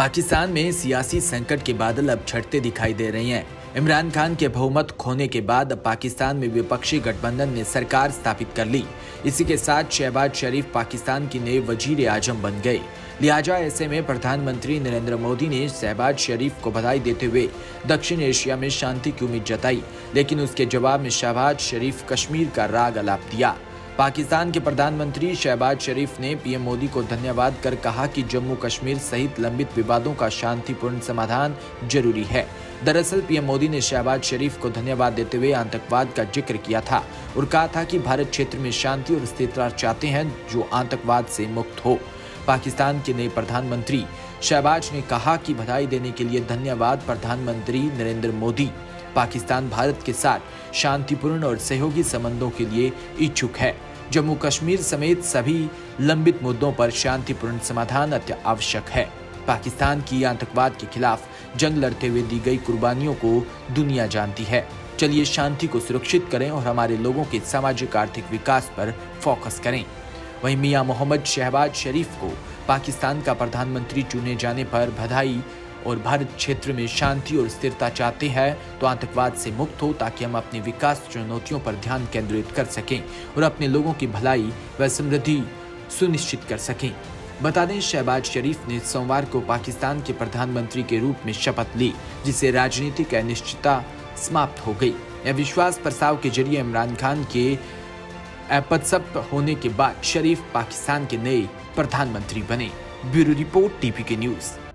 पाकिस्तान में सियासी संकट के बादल अब छटते दिखाई दे रहे हैं। इमरान खान के बहुमत खोने के बाद पाकिस्तान में विपक्षी गठबंधन ने सरकार स्थापित कर ली। इसी के साथ शहबाज शरीफ पाकिस्तान की नए वज़ीर आज़म बन गए। लिहाजा ऐसे में प्रधानमंत्री नरेंद्र मोदी ने शहबाज शरीफ को बधाई देते हुए दक्षिण एशिया में शांति की उम्मीद जताई, लेकिन उसके जवाब में शहबाज शरीफ कश्मीर का राग अलाप दिया। पाकिस्तान के प्रधानमंत्री शहबाज शरीफ ने पीएम मोदी को धन्यवाद कर कहा कि जम्मू कश्मीर सहित लंबित विवादों का शांतिपूर्ण समाधान ज़रूरी है। दरअसल, पीएम मोदी ने शहबाज शरीफ को धन्यवाद देते हुए आतंकवाद का ज़िक्र किया था और कहा था कि भारत क्षेत्र में शांति और स्थिरता चाहते हैं जो आतंकवाद से मुक्त हो। पाकिस्तान के नए प्रधानमंत्री शहबाज ने कहा कि बधाई देने के लिए धन्यवाद प्रधानमंत्री नरेंद्र मोदी। पाकिस्तान भारत के साथ शांतिपूर्ण और सहयोगी संबंधों के लिए इच्छुक है। जम्मू कश्मीर समेत सभी लंबित मुद्दों पर शांतिपूर्ण समाधान अत्य आवश्यक है। पाकिस्तान की आतंकवाद के खिलाफ जंग लड़ते हुए दी गई कुर्बानियों को दुनिया जानती है। चलिए शांति को सुरक्षित करें और हमारे लोगों के सामाजिक आर्थिक विकास पर फोकस करें। वहीं मियाँ मोहम्मद शहबाज शरीफ को पाकिस्तान का प्रधानमंत्री चुने जाने पर बधाई और भारत क्षेत्र में शांति और स्थिरता चाहते हैं तो आतंकवाद से मुक्त हो ताकि हम अपनी विकास चुनौतियों पर ध्यान केंद्रित कर सकें और अपने लोगों की भलाई व समृद्धि सुनिश्चित कर सकें। बता दें, शहबाज शरीफ ने सोमवार को पाकिस्तान के प्रधानमंत्री के रूप में शपथ ली जिससे राजनीतिक अनिश्चितता समाप्त हो गई। यह विश्वास प्रस्ताव के ज़रिए इमरान खान के अपदसप होने के बाद शरीफ पाकिस्तान के नए प्रधानमंत्री बने। Bureau report, TP K news.